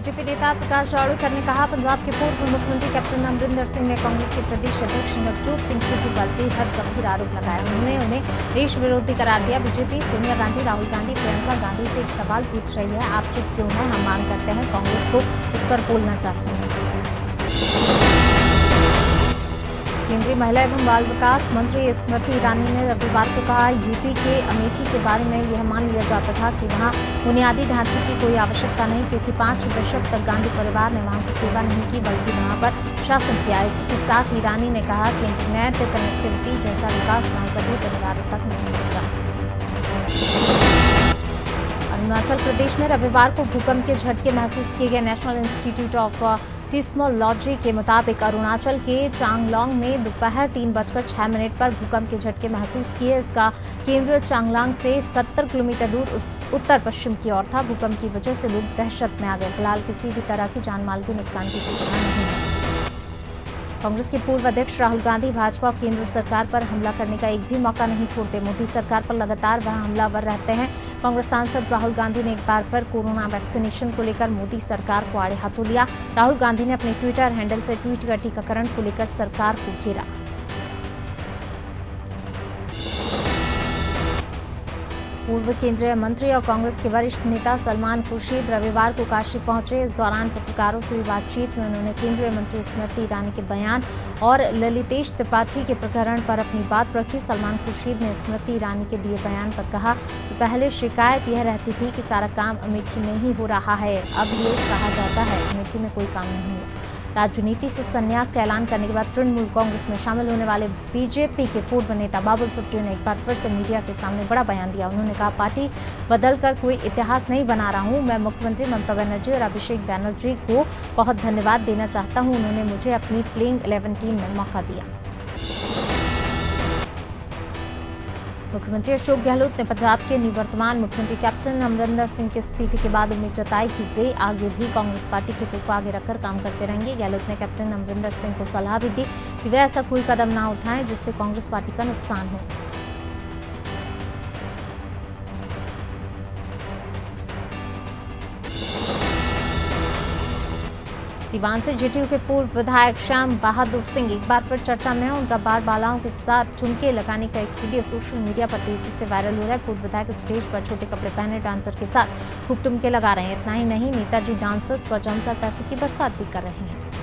BJP नेता प्रकाश जावड़ेकर ने कहा, पंजाब के पूर्व मुख्यमंत्री कैप्टन अमरिंदर सिंह ने कांग्रेस के प्रदेश अध्यक्ष नवजोत सिंह सिद्धू पर बेहद गंभीर आरोप लगाया। उन्होंने उन्हें देश विरोधी करार दिया। बीजेपी, सोनिया गांधी, राहुल गांधी, प्रियंका गांधी से एक सवाल पूछ रही है। आप चुप क्यों है? हम मांग करते हैं कांग्रेस को इस पर बोलना चाहिए। केंद्रीय महिला एवं बाल विकास मंत्री स्मृति ईरानी ने रविवार को कहा, यूपी के अमेठी के बारे में यह मान लिया जाता था कि वहाँ बुनियादी ढांचे की कोई आवश्यकता नहीं, क्योंकि पाँच दशक तक गांधी परिवार ने वहाँ की सेवा नहीं की, बल्कि वहाँ पर शासन किया। इसके साथ ईरानी ने कहा कि इंटरनेट कनेक्टिविटी जैसा विकास वहाँ सभी परिवारों तक नहीं पहुँचा अरुणाचल प्रदेश में रविवार को भूकंप के झटके महसूस किए गए नेशनल इंस्टीट्यूट ऑफ़ सिस्मोलॉजी के मुताबिक अरुणाचल के चांगलोंग में दोपहर तीन बजकर छह मिनट पर भूकंप के झटके महसूस किए। इसका केंद्र चांगलांग से 70 किलोमीटर दूर उत्तर पश्चिम की ओर था। भूकंप की वजह से लोग दहशत में आ गए। फ़िलहाल किसी भी तरह की जानमाल के नुकसान की सूचना नहीं है। कांग्रेस के पूर्व अध्यक्ष राहुल गांधी भाजपा और केंद्र सरकार पर हमला करने का एक भी मौका नहीं छोड़ते। मोदी सरकार पर लगातार वह हमलावर रहते हैं। कांग्रेस सांसद राहुल गांधी ने एक बार फिर कोरोना वैक्सीनेशन को लेकर मोदी सरकार को आड़े हाथों लिया। राहुल गांधी ने अपने ट्विटर हैंडल से ट्वीट कर टीकाकरण को लेकर सरकार को घेरा। पूर्व केंद्रीय मंत्री और कांग्रेस के वरिष्ठ नेता सलमान खुर्शीद रविवार को काशी पहुँचे। इस दौरान पत्रकारों से हुई बातचीत में उन्होंने केंद्रीय मंत्री स्मृति ईरानी के बयान और ललितेश त्रिपाठी के प्रकरण पर अपनी बात रखी। सलमान खुर्शीद ने स्मृति ईरानी के दिए बयान पर कहा कि पहले शिकायत यह रहती थी कि सारा काम अमेठी में ही हो रहा है। अब ये कहा जाता है, अमेठी में कोई काम नहीं है। राजनीति से संन्यास का ऐलान करने के बाद तृणमूल कांग्रेस में शामिल होने वाले बीजेपी के पूर्व नेता बाबुल सुप्रियो ने एक बार फिर से मीडिया के सामने बड़ा बयान दिया। उन्होंने कहा, पार्टी बदलकर कोई इतिहास नहीं बना रहा हूँ। मैं मुख्यमंत्री ममता बनर्जी और अभिषेक बैनर्जी को बहुत धन्यवाद देना चाहता हूँ। उन्होंने मुझे अपनी प्लेइंग इलेवन टीम में मौका दिया। मुख्यमंत्री अशोक गहलोत ने पंजाब के निवर्तमान मुख्यमंत्री कैप्टन अमरिंदर सिंह के इस्तीफे के बाद उम्मीद जताई कि वे आगे भी कांग्रेस पार्टी के को आगे रखकर काम करते रहेंगे। गहलोत ने कैप्टन अमरिंदर सिंह को सलाह भी दी कि वे ऐसा कोई कदम ना उठाएँ जिससे कांग्रेस पार्टी का नुकसान हो। सिवान से जेटीयू के पूर्व विधायक श्याम बहादुर सिंह एक बार फिर चर्चा में है। उनका बार बालाओं के साथ ठुमके लगाने का एक वीडियो सोशल मीडिया पर तेज़ी से वायरल हो रहा है। पूर्व विधायक स्टेज पर छोटे कपड़े पहने डांसर के साथ खूब टुमके लगा रहे हैं। इतना ही नहीं, नेताजी डांसर्स पर जमकर पैसों की बरसात भी कर रहे हैं।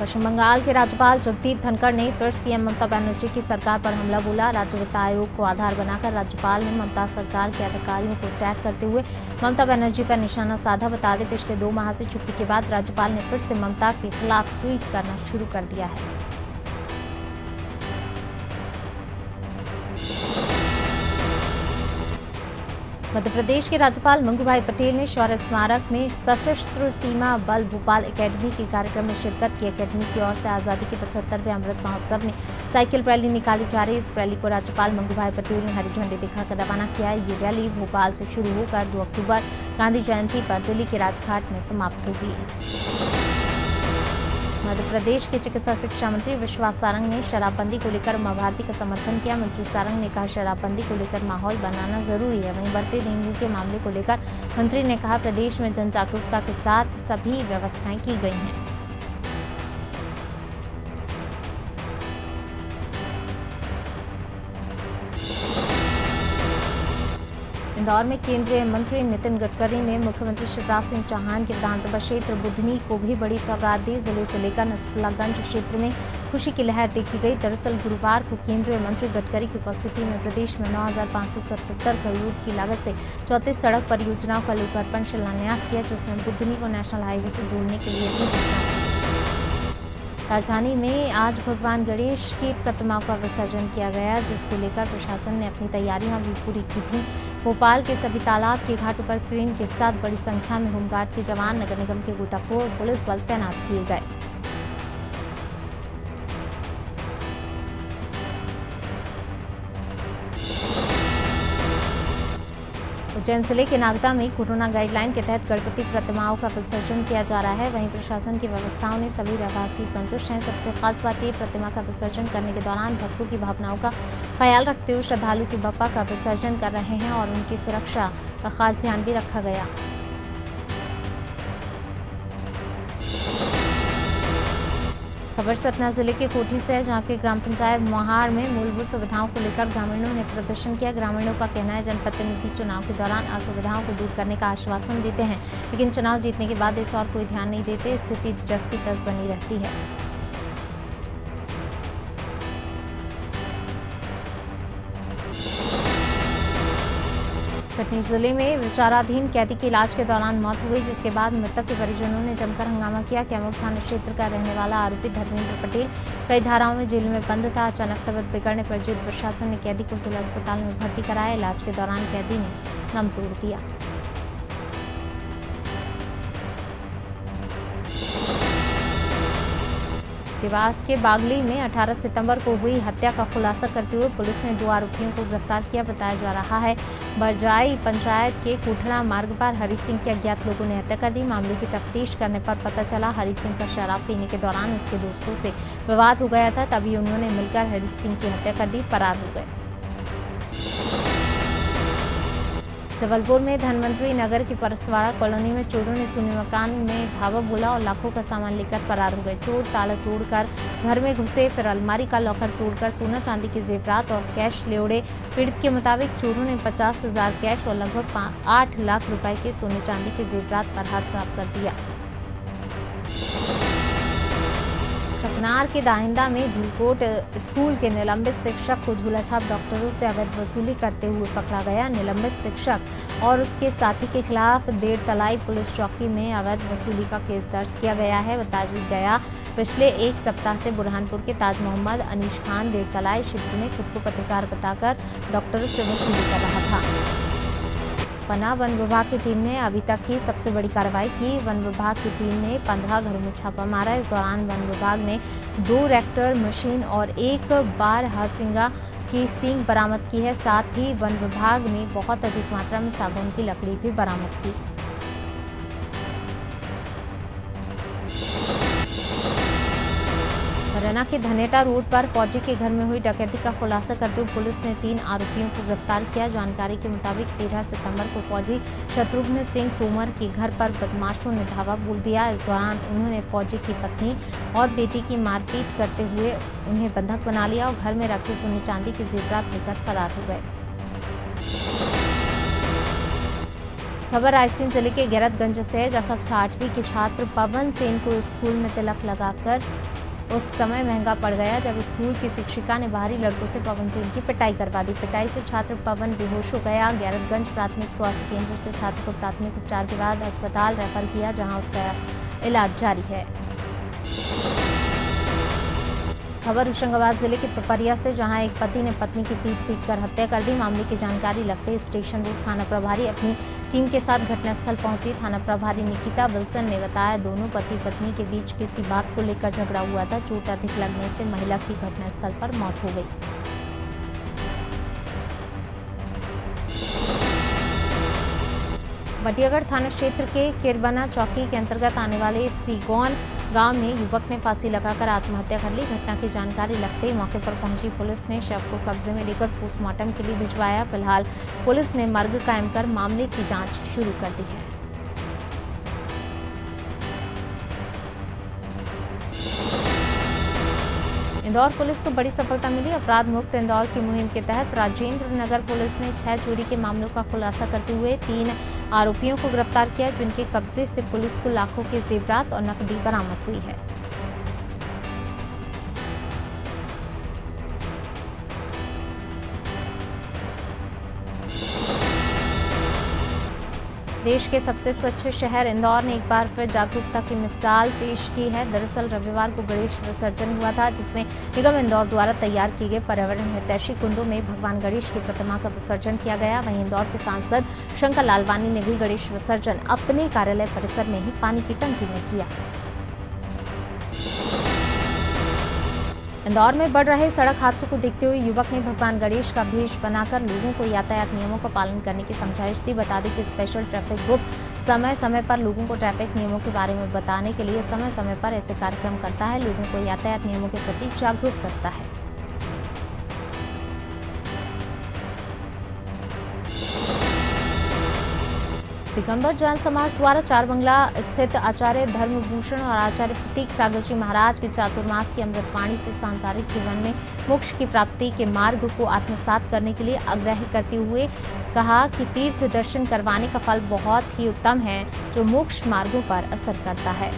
पश्चिम बंगाल के राज्यपाल जगदीप धनखड़ ने फिर सीएम ममता बनर्जी की सरकार पर हमला बोला। राज्य वित्त आयोग को आधार बनाकर राज्यपाल ने ममता सरकार के अधिकारियों को अटैक करते हुए ममता बनर्जी पर निशाना साधा बता दें। पिछले दो माह से छुट्टी के बाद राज्यपाल ने फिर से ममता के खिलाफ ट्वीट करना शुरू कर दिया है। मध्य प्रदेश के राज्यपाल मंगूभाई पटेल ने शौर्य स्मारक में सशस्त्र सीमा बल भोपाल एकेडमी के कार्यक्रम में शिरकत की। एकेडमी की ओर से आज़ादी के पचहत्तरवें अमृत महोत्सव में साइकिल रैली निकाली जा रही। इस रैली को राज्यपाल मंगूभाई पटेल ने हरी झंडी दिखाकर रवाना किया। ये रैली भोपाल से शुरू होकर दो अक्टूबर गांधी जयंती पर दिल्ली के राजघाट में समाप्त होगी मध्य प्रदेश के चिकित्सा शिक्षा मंत्री विश्वास सारंग ने शराबबंदी को लेकर उमा भारती का समर्थन किया। मंत्री सारंग ने कहा, शराबबंदी को लेकर माहौल बनाना ज़रूरी है। वहीं बढ़ते डेंगू के मामले को लेकर मंत्री ने कहा, प्रदेश में जन जागरूकता के साथ सभी व्यवस्थाएँ की गई हैं। इंदौर में केंद्रीय मंत्री नितिन गडकरी ने मुख्यमंत्री शिवराज सिंह चौहान के विधानसभा क्षेत्र बुधनी को भी बड़ी सौगात दी। ज़िले से लेकर नसरुल्लागंज क्षेत्र में खुशी की लहर देखी गई। दरअसल गुरुवार को केंद्रीय मंत्री गडकरी की उपस्थिति में प्रदेश में नौ करोड़ की लागत से चौतीस सड़क परियोजनाओं का लोकार्पण शिलान्यास किया, जिसमें बुधनी को नेशनल हाईवे से जोड़ने के लिए भी घोषणा राजधानी में आज भगवान गणेश की प्रतिमा का विसर्जन किया गया, जिसको लेकर प्रशासन ने अपनी तैयारियाँ भी पूरी की थी। भोपाल के सभी तालाब के घाटों पर क्रेन के साथ बड़ी संख्या में होमगार्ड के जवान नगर निगम के गोताखोर पुलिस बल तैनात किए गए। उज्जैन ज़िले के नागदा में कोरोना गाइडलाइन के तहत गणपति प्रतिमाओं का विसर्जन किया जा रहा है। वहीं प्रशासन की व्यवस्थाओं ने सभी रहवासी संतुष्ट हैं। सबसे खास बात ये, प्रतिमा का विसर्जन करने के दौरान भक्तों की भावनाओं का ख्याल रखते हुए श्रद्धालु की बप्पा का विसर्जन कर रहे हैं और उनकी सुरक्षा का खास ध्यान भी रखा गया। खबर सतना ज़िले के कोठी से है, जहाँ के ग्राम पंचायत मोहार में मूलभूत सुविधाओं को लेकर ग्रामीणों ने प्रदर्शन किया। ग्रामीणों का कहना है, जनप्रतिनिधि चुनाव के दौरान असुविधाओं को दूर करने का आश्वासन देते हैं, लेकिन चुनाव जीतने के बाद इस और कोई ध्यान नहीं देते। स्थिति जस की तस बनी रहती है। कटनी ज़िले में विचाराधीन कैदी की इलाज के दौरान मौत हुई, जिसके बाद मृतक के परिजनों ने जमकर हंगामा किया। कैमूर थाना क्षेत्र का रहने वाला आरोपी धर्मेंद्र पटेल कई धाराओं में जेल में बंद था। अचानक तबियत बिगड़ने पर जेल प्रशासन ने कैदी को जिला अस्पताल में भर्ती कराया। इलाज के दौरान कैदी ने दम तोड़ दिया। देवास के बागली में 18 सितंबर को हुई हत्या का खुलासा करते हुए पुलिस ने दो आरोपियों को गिरफ़्तार किया। बताया जा रहा है, बरजाई पंचायत के कुठड़ा मार्ग पर हरि सिंह की अज्ञात लोगों ने हत्या कर दी। मामले की तफ्तीश करने पर पता चला, हरि सिंह का शराब पीने के दौरान उसके दोस्तों से विवाद हो गया था। तभी उन्होंने मिलकर हरि सिंह की हत्या कर दी, फरार हो गए। जबलपुर में धनवंतरी नगर की परसवाड़ा कॉलोनी में चोरों ने सुनी मकान में धावा बोला और लाखों का सामान लेकर फरार हो गए। चोर ताला तोड़कर घर में घुसे, फिर अलमारी का लॉकर तोड़कर सोना चांदी के जेवरात और कैश ले उड़े पीड़ित के मुताबिक चोरों ने पचास हज़ार कैश और लगभग आठ लाख रुपए के सोने चांदी के जेवरात पर हाथ साफ़ कर दिया। ककनार के दाहिंदा में धुलकोट स्कूल के निलंबित शिक्षक को झूलाछाप डॉक्टरों से अवैध वसूली करते हुए पकड़ा गया। निलंबित शिक्षक और उसके साथी के खिलाफ देर तलाई पुलिस चौकी में अवैध वसूली का केस दर्ज किया गया है। बताया गया। पिछले एक सप्ताह से बुरहानपुर के ताज मोहम्मद अनीश खान देर तलाई क्षेत्र में खुद को पत्रकार बताकर डॉक्टरों से वसूली कर रहा था। पना वन विभाग की टीम ने अभी तक की सबसे बड़ी कार्रवाई की। वन विभाग की टीम ने पंद्रह घरों में छापा मारा। इस दौरान वन विभाग ने दो रैक्टर मशीन और एक बार हासिंगा की सींग बरामद की है। साथ ही वन विभाग ने बहुत अधिक मात्रा में सागौन की लकड़ी भी बरामद की। मुरैना के धनेटा रोड पर फौजी के घर में हुई डकैती का खुलासा करते हुए पुलिस ने तीन आरोपियों को गिरफ़्तार किया। जानकारी के मुताबिक 13 सितंबर को फौजी शत्रुघ्न सिंह तोमर के घर पर बदमाशों ने धावा बोल दिया। इस दौरान उन्होंने फौजी की पत्नी और बेटी की मारपीट करते हुए उन्हें बंधक बना लिया और घर में रखे सोने चांदी के जेवरात लेकर फरार हो गए। खबर रायसेन ज़िले के गैरतगंज से है जब कक्षा आठवीं के छात्र पवन सेन को स्कूल में तिलक लगाकर उस समय महँगा पड़ गया जब स्कूल की शिक्षिका ने बाहरी लड़कों से पवन सिंह की पिटाई करवा दी। पिटाई से छात्र पवन बेहोश हो गया। गैरतगंज प्राथमिक स्वास्थ्य केंद्र से छात्र को प्राथमिक उपचार के बाद अस्पताल रेफर किया, जहाँ उसका इलाज जारी है। खबर, होशंगाबाद ज़िले के पपरिया से, जहाँ एक पति ने पत्नी की पीट पीट कर हत्या कर दी। मामले की जानकारी लगते स्टेशन रोड थाना प्रभारी अपनी टीम के साथ घटनास्थल पहुँची। थाना प्रभारी निकिता विल्सन ने बताया, दोनों पति पत्नी के बीच किसी बात को लेकर झगड़ा हुआ था। चोट अधिक लगने से महिला की घटनास्थल पर मौत हो गई। बटियागढ़ थाना क्षेत्र के किरबना चौकी के अंतर्गत आने वाले सीगौन गाँव में युवक ने फांसी लगाकर आत्महत्या कर ली। घटना की जानकारी लगते ही मौके पर पहुँची पुलिस ने शव को कब्जे में लेकर पोस्टमार्टम के लिए भिजवाया। फ़िलहाल पुलिस ने मर्ग कायम कर मामले की जाँच शुरू कर दी है। इंदौर पुलिस को बड़ी सफलता मिली। अपराध मुक्त इंदौर की मुहिम के तहत राजेंद्र नगर पुलिस ने छह चोरी के मामलों का खुलासा करते हुए तीन आरोपियों को गिरफ़्तार किया जिनके कब्जे से पुलिस को लाखों के जेवरात और नकदी बरामद हुई है। देश के सबसे स्वच्छ शहर इंदौर ने एक बार फिर जागरूकता की मिसाल पेश की है। दरअसल रविवार को गणेश विसर्जन हुआ था, जिसमें निगम इंदौर द्वारा तैयार किए गए पर्यावरण हितैषी कुंडों में भगवान गणेश की प्रतिमा का विसर्जन किया गया। वहीं इंदौर के सांसद शंकर लालवानी ने भी गणेश विसर्जन अपने कार्यालय परिसर में ही पानी की टंकी में किया। इंदौर में बढ़ रहे सड़क हादसों को देखते हुए युवक ने भगवान गणेश का भेष बनाकर लोगों को यातायात नियमों का पालन करने की समझाइश दी। बता दें कि स्पेशल ट्रैफ़िक ग्रुप समय समय पर लोगों को ट्रैफ़िक नियमों के बारे में बताने के लिए समय समय पर ऐसे कार्यक्रम करता है। लोगों को यातायात नियमों के प्रति जागरूक करता है। दिगंबर जैन समाज द्वारा चार बंगला स्थित आचार्य धर्मभूषण और आचार्य प्रतीक सागर जी महाराज के चातुर्मास की अमृतवाणी से सांसारिक जीवन में मोक्ष की प्राप्ति के मार्ग को आत्मसात करने के लिए आग्रह करते हुए कहा कि तीर्थ दर्शन करवाने का फल बहुत ही उत्तम है, जो मोक्ष मार्गों पर असर करता है।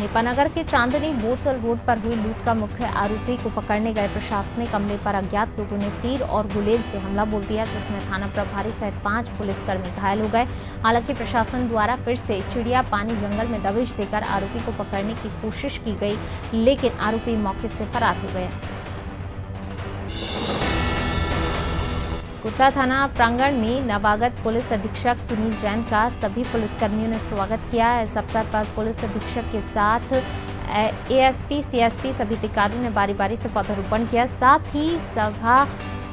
नेपानगर के चांदनी बोरसल रोड पर हुई लूट का मुख्य आरोपी को पकड़ने गए प्रशासनिक अमले पर अज्ञात लोगों ने तीर और गुलेल से हमला बोल दिया, जिसमें थाना प्रभारी सहित पाँच पुलिसकर्मी घायल हो गए। हालाँकि प्रशासन द्वारा फिर से चिड़िया पानी जंगल में दबिश देकर आरोपी को पकड़ने की कोशिश की गई, लेकिन आरोपी मौके से फरार हो गया कुटला थाना प्रांगण में नवागत पुलिस अधीक्षक सुनील जैन का सभी पुलिसकर्मियों ने स्वागत किया। इस अवसर पर पुलिस अधीक्षक के साथ एएसपी सीएसपी सभी अधिकारियों ने बारी बारी से पौधारोपण किया। साथ ही सभा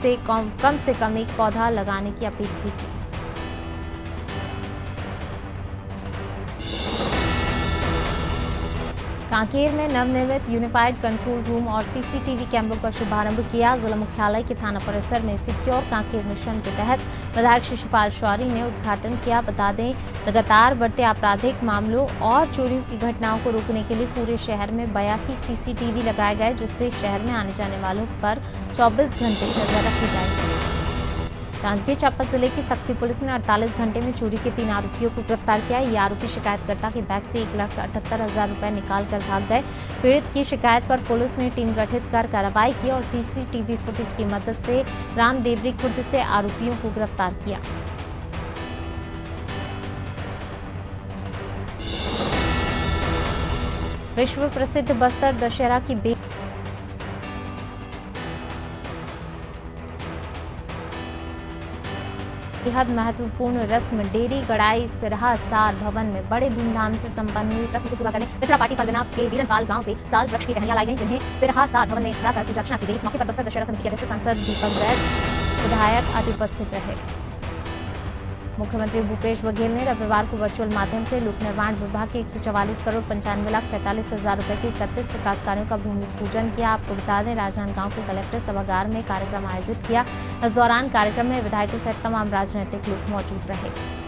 से कम, कम से कम एक पौधा लगाने की अपील भी की। कांकेर में नवनिर्मित यूनिफाइड कंट्रोल रूम और सीसीटीवी कैमरों का शुभारंभ किया। जिला मुख्यालय के थाना परिसर में सिक्योर कांकेर मिशन के तहत विधायक शिशुपाल शौरी ने उद्घाटन किया। बता दें, लगातार बढ़ते आपराधिक मामलों और चोरियों की घटनाओं को रोकने के लिए पूरे शहर में बयासी सीसीटीवी लगाए गए, जिससे शहर में आने जाने वालों पर 24 घंटे नज़र रखी जाएगी। जांजगीर चांपा ज़िले की सख्ती पुलिस ने 48 घंटे में चोरी के तीन आरोपियों को गिरफ़्तार किया। ये आरोपी शिकायतकर्ता के बैग से एक लाख अठहत्तर हज़ार रुपए निकाल कर भाग गए। पीड़ित की शिकायत पर पुलिस ने टीम गठित कर कार्रवाई की और सीसीटीवी फुटेज की मदद से राम देवरी खुर्द से आरोपियों को गिरफ़्तार किया। विश्व प्रसिद्ध बस्तर दशहरा की बेहद महत्वपूर्ण रस्म, डेरी, गड़ाई, सिरहा, सार भवन में बड़े धूमधाम से संपन्न हुई रस्म को पूरा करने मित्रा पार्टी पलना के वीरनपाल गाँव से साल वृक्ष की टहनियाँ लाई गई, जिन्हें सिरहा, सार भवन में खड़ा कर पूजा अर्चना की गई। इस मौके पर बस्तर दशहरा समिति के अध्यक्ष सांसद दीपक बैज, विधायक आदि उपस्थित रहे। मुख्यमंत्री भूपेश बघेल ने रविवार को वर्चुअल माध्यम से लोक निर्माण विभाग के एक करोड़ पंचानवे लाख पैंतालीस हज़ार रुपए के इकतीस विकास कार्यो का भूमि पूजन किया। आपको बता दें, राजनांदगांव के कलेक्टर सभागार में कार्यक्रम आयोजित किया। इस दौरान कार्यक्रम में विधायकों सहित तमाम राजनीतिक लोग मौजूद रहे।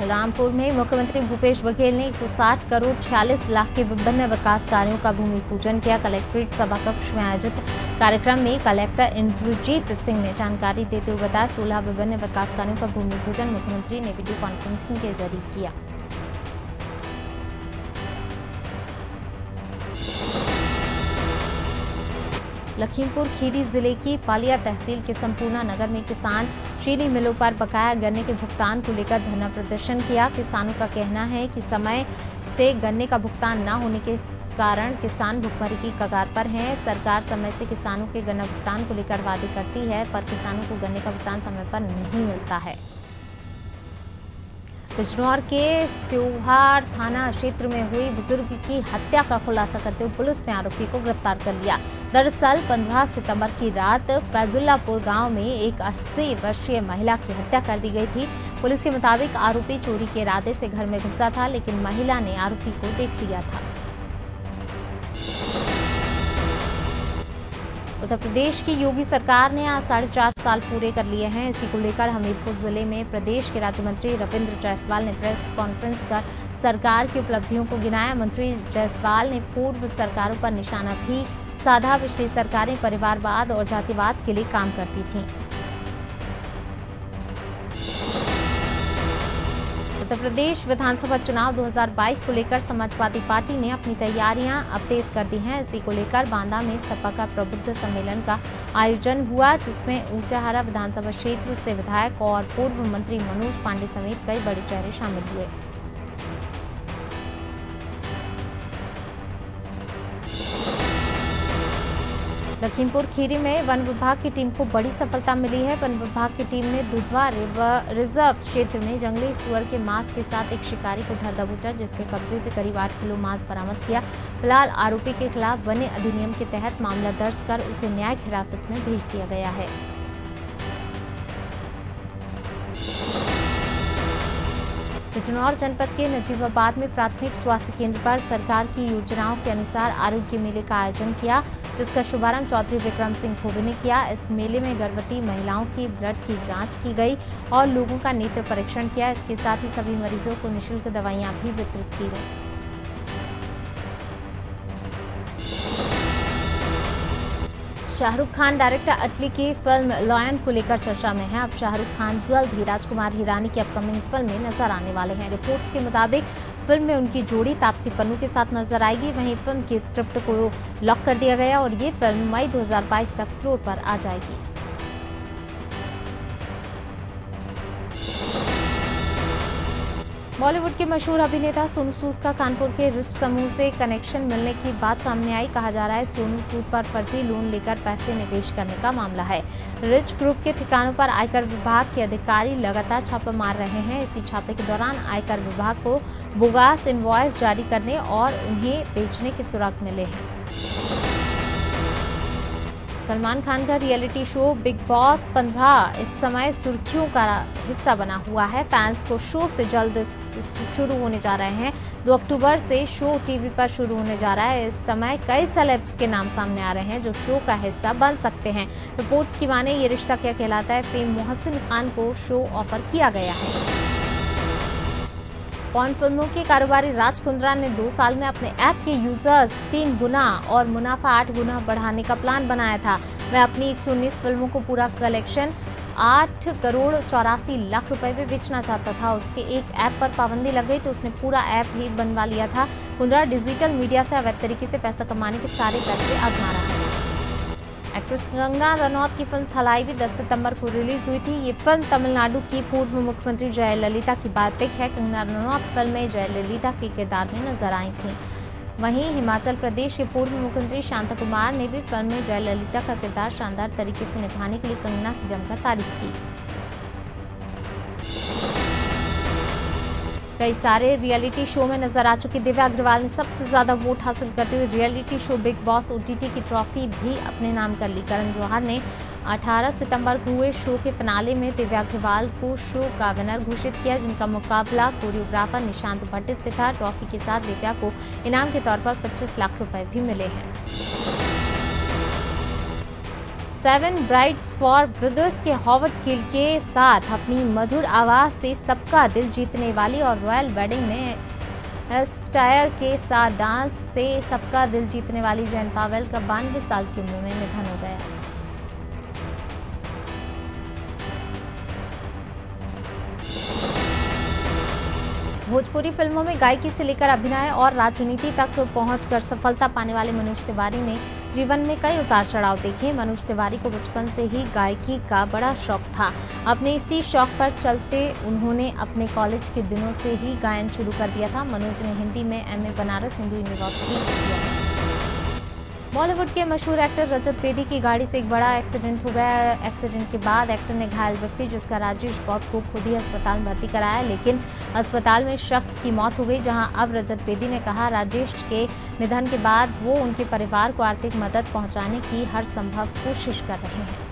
रामपुर में मुख्यमंत्री भूपेश बघेल ने 160 करोड़ 46 लाख के विभिन्न विकास कार्यों का भूमि पूजन किया। कलेक्ट्रेट सभा कक्ष में आयोजित कार्यक्रम में कलेक्टर इंद्रजीत सिंह ने जानकारी देते हुए बताया, सोलह विभिन्न विकास कार्यों का भूमि पूजन मुख्यमंत्री ने वीडियो कॉन्फ्रेंसिंग के ज़रिए किया। लखीमपुर खीरी ज़िले की पालिया तहसील के संपूर्णा नगर में किसान चीनी मिलों पर बकाया गन्ने के भुगतान को लेकर धरना प्रदर्शन किया। किसानों का कहना है कि समय से गन्ने का भुगतान न होने के कारण किसान भुखमरी की कगार पर हैं। सरकार समय से किसानों के गन्ना भुगतान को लेकर वादे करती है, पर किसानों को गन्ने का भुगतान समय पर नहीं मिलता है। बिजनौर के स्योहार थाना क्षेत्र में हुई बुज़ुर्ग की हत्या का खुलासा करते हुए पुलिस ने आरोपी को गिरफ़्तार कर लिया। दरअसल 15 सितंबर की रात फैजुल्लापुर गाँव में एक 80 वर्षीय महिला की हत्या कर दी गई थी। पुलिस के मुताबिक आरोपी चोरी के इरादे से घर में घुसा था, लेकिन महिला ने आरोपी को देख लिया था। उत्तर प्रदेश की योगी सरकार ने आज साढ़े चार साल पूरे कर लिए हैं। इसी को लेकर हमीरपुर ज़िले में प्रदेश के राज्य मंत्री रविन्द्र जायसवाल ने प्रेस कॉन्फ्रेंस कर सरकार की उपलब्धियों को गिनाया। मंत्री जायसवाल ने पूर्व सरकारों पर निशाना भी साधा। पिछली सरकारें परिवारवाद और जातिवाद के लिए काम करती थीं। उत्तर प्रदेश विधानसभा चुनाव 2022 को लेकर समाजवादी पार्टी ने अपनी तैयारियाँ अब तेज कर दी हैं। इसी को लेकर बांदा में सपा का प्रबुद्ध सम्मेलन का आयोजन हुआ, जिसमें ऊंचाहारा विधानसभा क्षेत्र से विधायक और पूर्व मंत्री मनोज पांडे समेत कई बड़े चेहरे शामिल हुए। लखीमपुर खीरी में वन विभाग की टीम को बड़ी सफलता मिली है। वन विभाग की टीम ने दुधवा रिज़र्व क्षेत्र में जंगली सुअर के मांस के साथ एक शिकारी को धर दबोचा, जिसके कब्जे से करीब आठ किलो मांस बरामद किया। फ़िलहाल आरोपी के खिलाफ वन्य अधिनियम के तहत मामला दर्ज कर उसे न्यायिक हिरासत में भेज दिया गया है। बिजनौर जनपद के नजीबाबाद में प्राथमिक स्वास्थ्य केंद्र पर सरकार की योजनाओं के अनुसार आरोग्य मेले का आयोजन किया। जिसका शुभारंभ चौधरी विक्रम सिंह खोबे ने किया। इस मेले में गर्भवती महिलाओं की ब्लड की जाँच की गई और लोगों का नेत्र परीक्षण किया। इसके साथ ही सभी मरीजों को निःशुल्क दवाइयाँ भी वितरित की गई। शाहरुख खान, डायरेक्टर अटली की फ़िल्म लॉयन को लेकर चर्चा में है। अब शाहरुख खान जल्द ही राजकुमार हिरानी की अपकमिंग फ़िल्म में नज़र आने वाले हैं। रिपोर्ट्स के मुताबिक फ़िल्म में उनकी जोड़ी तापसी पन्नू के साथ नज़र आएगी। वहीं फ़िल्म की स्क्रिप्ट को लॉक कर दिया गया और ये फ़िल्म मई 2022 तक फ्लोर पर आ जाएगी। बॉलीवुड के मशहूर अभिनेता सोनू सूद का कानपुर के रिच समूह से कनेक्शन मिलने की बात सामने आई। कहा जा रहा है, सोनू सूद पर फर्जी लोन लेकर पैसे निवेश करने का मामला है। रिच ग्रुप के ठिकानों पर आयकर विभाग के अधिकारी लगातार छापा मार रहे हैं। इसी छापे के दौरान आयकर विभाग को बोगास इन्वॉइस जारी करने और उन्हें बेचने के सुराग मिले हैं। सलमान खान का रियलिटी शो बिग बॉस 15 इस समय सुर्खियों का हिस्सा बना हुआ है। फैंस को शो से जल्द शुरू होने जा रहे हैं। 2 अक्टूबर से शो टीवी पर शुरू होने जा रहा है। इस समय कई सेलेब्स के नाम सामने आ रहे हैं जो शो का हिस्सा बन सकते हैं। रिपोर्ट्स की माने, ये रिश्ता क्या कहलाता है? फेम मोहसिन खान को शो ऑफ़र किया गया है। पॉन फ़िल्मों के कारोबारी राज कुंद्रा ने दो साल में अपने ऐप के यूज़र्स तीन गुना और मुनाफा आठ गुना बढ़ाने का प्लान बनाया था। वह अपनी एक फ़िल्मों को पूरा कलेक्शन आठ करोड़ चौरासी लाख रुपए में बेचना चाहता था। उसके एक ऐप पर पाबंदी लग गई तो उसने पूरा ऐप ही बनवा लिया था। कुंद्रा डिजिटल मीडिया से अवैध तरीके से पैसा कमाने के सारे पैसे आजमा रहा है। एक्ट्रेस कंगना रनौत की फ़िल्म थलाईवी 10 सितंबर को रिलीज़ हुई थी। ये फ़िल्म तमिलनाडु की पूर्व मुख्यमंत्री जयललिता की बायोपिक है। कंगना रनौत फ़िल्म में जयललिता के किरदार में नज़र आई थी। वहीं हिमाचल प्रदेश के पूर्व मुख्यमंत्री शांता कुमार ने भी फ़िल्म में जयललिता का किरदार शानदार तरीके से निभाने के लिए कंगना की जमकर तारीफ़ की। कई सारे रियलिटी शो में नज़र आ चुकी दिव्या अग्रवाल ने सबसे ज़्यादा वोट हासिल करते हुए reality show Bigg Boss OTT की ट्रॉफी भी अपने नाम कर ली। करण जौहर ने 18 सितंबर को हुए शो के फिनाले में दिव्या अग्रवाल को शो का विनर घोषित किया, जिनका मुकाबला कोरियोग्राफर निशांत भट्ट से था। ट्रॉफी के साथ दिव्या को इनाम के तौर पर 25 लाख रुपए भी मिले हैं। सेवन ब्राइट्स फॉर ब्रदर्स के हॉवर्ड किल के साथ अपनी मधुर आवाज़ से सबका दिल जीतने वाली और रॉयल वेडिंग में स्टायर के साथ डांस से सबका दिल जीतने वाली जैन पावेल का बानवे साल की उम्र में निधन हो गया। भोजपुरी फ़िल्मों में गायकी से लेकर अभिनय और राजनीति तक पहुंचकर सफलता पाने वाले मनोज तिवारी ने जीवन में कई उतार चढ़ाव देखे। मनोज तिवारी को बचपन से ही गायकी का बड़ा शौक था। अपने इसी शौक पर चलते उन्होंने अपने कॉलेज के दिनों से ही गायन शुरू कर दिया था। मनोज ने हिंदी में एमए बनारस, हिंदू यूनिवर्सिटी से किया। बॉलीवुड के मशहूर एक्टर रजत बेदी की गाड़ी से एक बड़ा एक्सीडेंट हो गया। एक्सीडेंट के बाद एक्टर ने घायल व्यक्ति, जिसका राजेश बौद्ध को खुद ही अस्पताल में भर्ती कराया, लेकिन अस्पताल में शख्स की मौत हो गई, जहाँ अब रजत बेदी ने कहा, राजेश के निधन के बाद वो उनके परिवार को आर्थिक मदद पहुँचाने की हर संभव कोशिश कर रहे हैं।